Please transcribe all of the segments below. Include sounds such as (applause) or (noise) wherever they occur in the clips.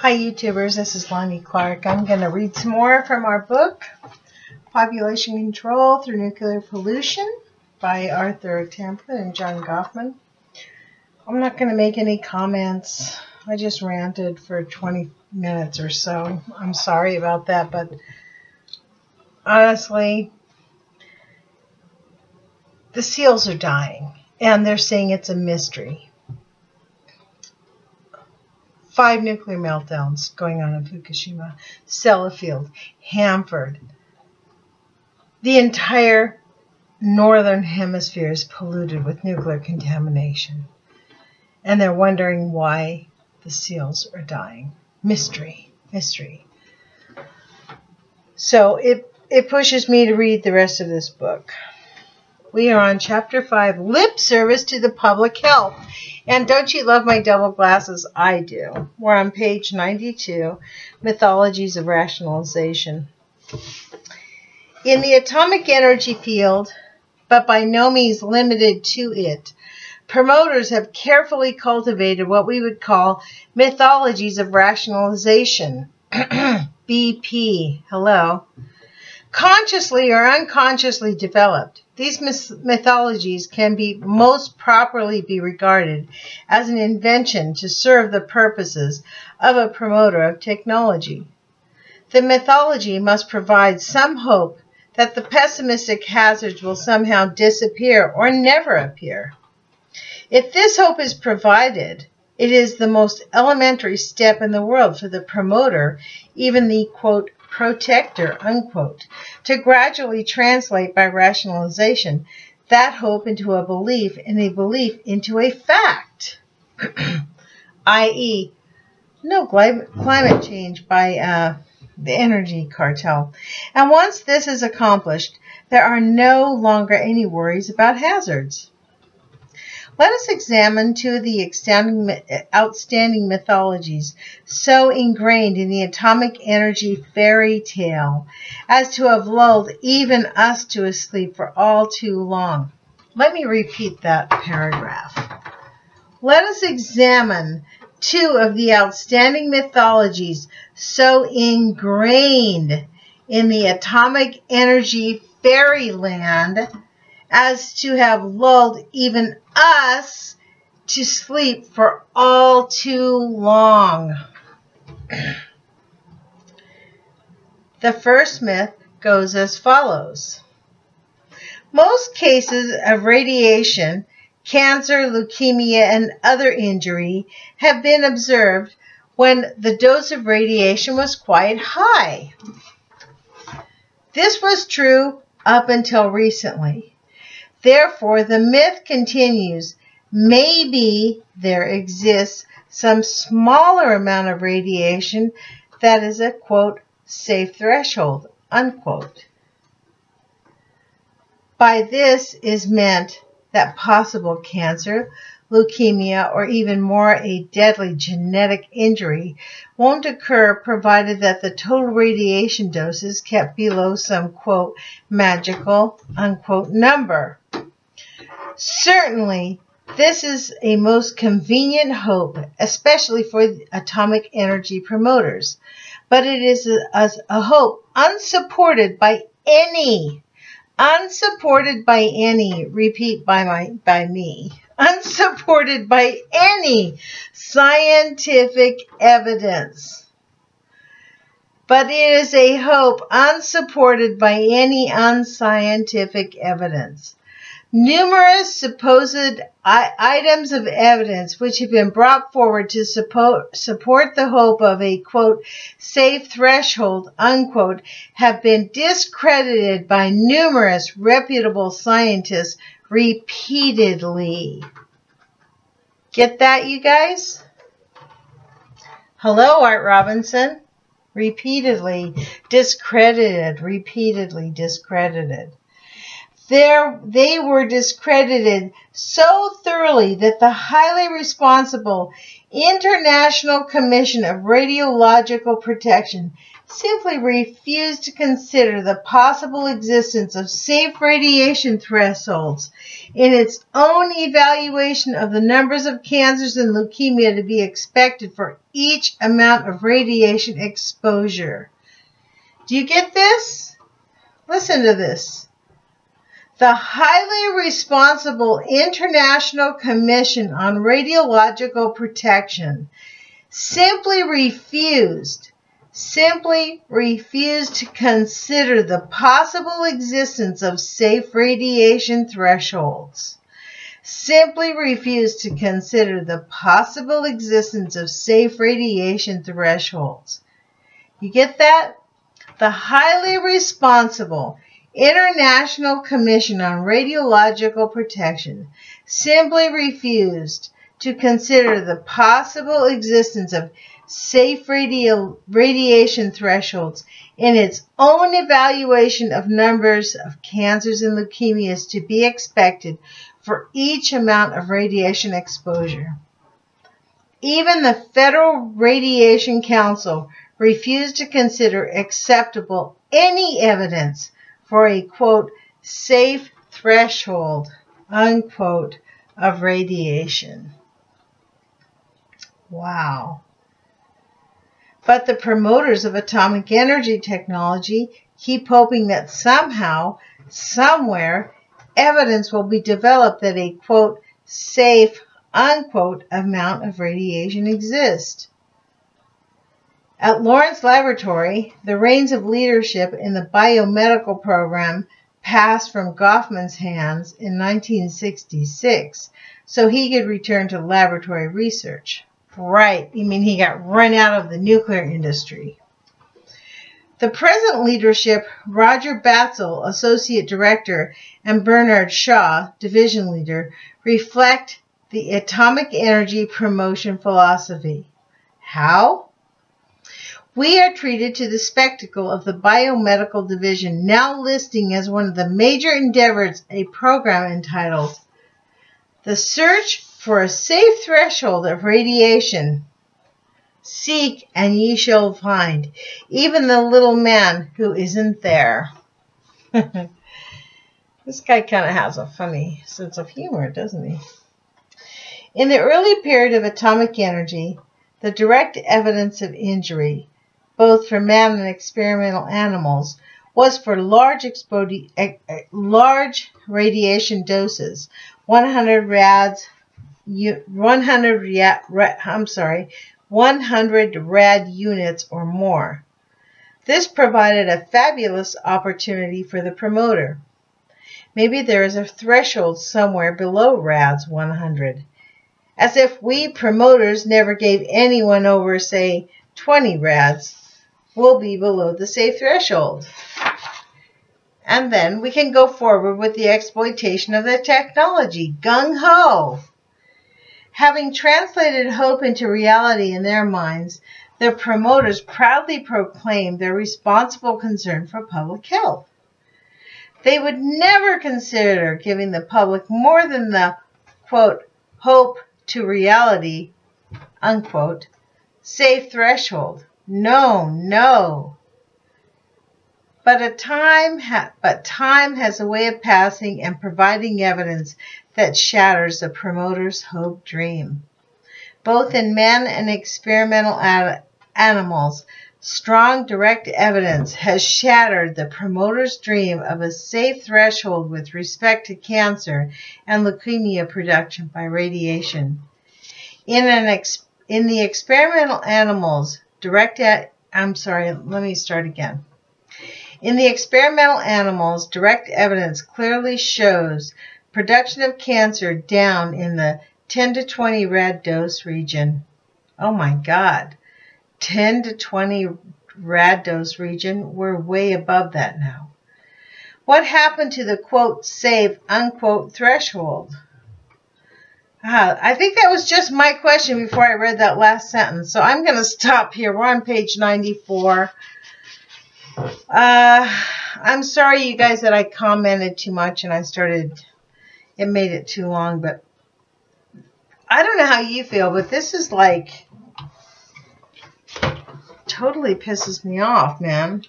Hi YouTubers, this is Lonnie Clark. I'm going to read some more from our book, Population Control Through Nuclear Pollution by Arthur Tamplin and John Gofman. I'm not going to make any comments. I just ranted for 20 minutes or so. I'm sorry about that, but honestly, the seals are dying, and they're saying it's a mystery five nuclear meltdowns going on in Fukushima, Sellafield, Hanford. The entire northern hemisphere is polluted with nuclear contamination. And they're wondering why the seals are dying. Mystery, mystery. So it, it pushes me to read the rest of this book. We are on chapter 5, Lip Service to the Public Health. And don't you love my double glasses? I do. We're on page 92, Mythologies of Rationalization. In the atomic energy field, but by no means limited to it, promoters have carefully cultivated what we would call mythologies of rationalization. (clears throat) BP, hello. Consciously or unconsciously developed, these mythologies can be most properly be regarded as an invention to serve the purposes of a promoter of technology. The mythology must provide some hope that the pessimistic hazards will somehow disappear or never appear. If this hope is provided, it is the most elementary step in the world for the promoter, even the quote, protector, unquote, to gradually translate by rationalization that hope into a belief and a belief into a fact, (clears throat) i.e., no climate change by uh, the energy cartel. And once this is accomplished, there are no longer any worries about hazards. Let us examine two of the outstanding mythologies so ingrained in the atomic energy fairy tale as to have lulled even us to a sleep for all too long. Let me repeat that paragraph. Let us examine two of the outstanding mythologies so ingrained in the atomic energy fairyland as to have lulled even us to sleep for all too long. (clears throat) the first myth goes as follows. Most cases of radiation, cancer, leukemia, and other injury have been observed when the dose of radiation was quite high. This was true up until recently. Therefore, the myth continues, maybe there exists some smaller amount of radiation that is a, quote, safe threshold, unquote. By this is meant that possible cancer, leukemia, or even more a deadly genetic injury won't occur provided that the total radiation dose is kept below some, quote, magical, unquote, number. Certainly, this is a most convenient hope, especially for atomic energy promoters. But it is a, a, hope unsupported by any, unsupported by any, repeat by my, by me, unsupported by any scientific evidence. But it is a hope unsupported by any unscientific evidence numerous supposed items of evidence which have been brought forward to support, support the hope of a quote safe threshold unquote have been discredited by numerous reputable scientists repeatedly. Get that, you guys? Hello, Art Robinson. Repeatedly discredited, repeatedly discredited there, they were discredited so thoroughly that the highly responsible International Commission of Radiological Protection simply refused to consider the possible existence of safe radiation thresholds in its own evaluation of the numbers of cancers and leukemia to be expected for each amount of radiation exposure. Do you get this? Listen to this. The highly responsible International Commission on Radiological Protection simply refused simply refused to consider the possible existence of safe radiation thresholds. Simply refused to consider the possible existence of safe radiation thresholds. You get that? The highly responsible International Commission on Radiological Protection simply refused to consider the possible existence of safe radio, radiation thresholds in its own evaluation of numbers of cancers and leukemias to be expected for each amount of radiation exposure. Even the Federal Radiation Council refused to consider acceptable any evidence for a quote safe threshold unquote of radiation. Wow. But the promoters of atomic energy technology keep hoping that somehow, somewhere, evidence will be developed that a quote, safe, unquote, amount of radiation exists. At Lawrence Laboratory, the reins of leadership in the biomedical program passed from Gofman's hands in 1966 so he could return to laboratory research. Right. You mean he got run out of the nuclear industry. The present leadership, Roger Batzel, Associate Director, and Bernard Shaw, Division Leader, reflect the atomic energy promotion philosophy. How? We are treated to the spectacle of the biomedical division now listing as one of the major endeavors a program entitled The Search for a safe threshold of radiation. Seek and ye shall find, even the little man who isn't there. (laughs) this guy kind of has a funny sense of humor, doesn't he? In the early period of atomic energy, the direct evidence of injury, both for man and experimental animals, was for large, eh, eh, large radiation doses, 100 rads 100 rad, I'm sorry, 100 rad units or more. This provided a fabulous opportunity for the promoter. Maybe there is a threshold somewhere below rads 100. As if we promoters never gave anyone over, say, 20 rads, will be below the safe threshold. And then we can go forward with the exploitation of the technology. Gung ho! Having translated hope into reality in their minds, the promoters proudly proclaimed their responsible concern for public health. They would never consider giving the public more than the, quote, hope to reality, unquote, safe threshold. No, no. But a time, but time has a way of passing and providing evidence that shatters the promoter's hope dream. Both in men and experimental animals, strong direct evidence has shattered the promoter's dream of a safe threshold with respect to cancer and leukemia production by radiation. In an in the experimental animals, direct at, I'm sorry, let me start again. In the experimental animals, direct evidence clearly shows Production of cancer down in the 10 to 20 rad dose region. Oh my God. 10 to 20 rad dose region. We're way above that now. What happened to the quote save unquote threshold? Ah, I think that was just my question before I read that last sentence. So I'm going to stop here. We're on page 94. Uh, I'm sorry, you guys, that I commented too much and I started it made it too long, but I don't know how you feel, but this is like totally pisses me off, man.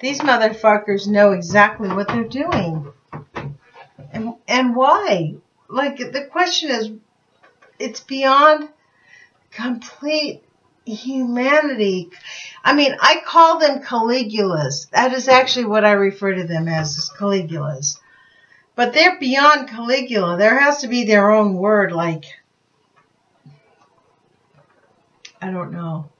These motherfuckers know exactly what they're doing. And, and why? Like, the question is, it's beyond complete humanity. I mean, I call them Caligulas. That is actually what I refer to them as, is Caligulas. But they're beyond Caligula. There has to be their own word, like, I don't know.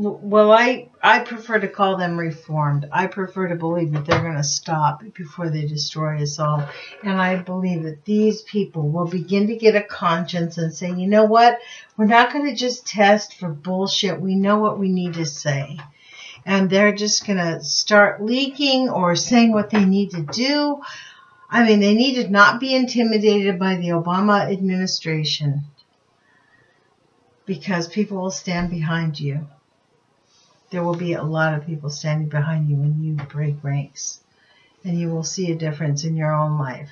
Well, I I prefer to call them reformed. I prefer to believe that they're going to stop before they destroy us all. And I believe that these people will begin to get a conscience and say, you know what? We're not going to just test for bullshit. We know what we need to say. And they're just going to start leaking or saying what they need to do. I mean, they need to not be intimidated by the Obama administration because people will stand behind you there will be a lot of people standing behind you when you break ranks. And you will see a difference in your own life.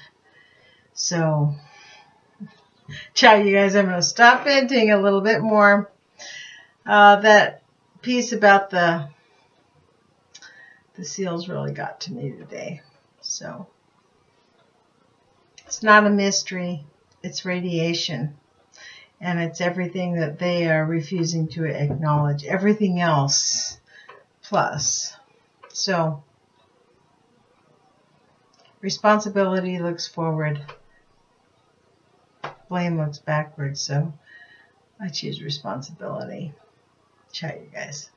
So, ciao, you guys. I'm going to stop venting a little bit more. Uh, that piece about the the seals really got to me today. So, it's not a mystery. It's radiation and it's everything that they are refusing to acknowledge. Everything else plus. So, responsibility looks forward, blame looks backwards. So, I choose responsibility. Ciao, you guys.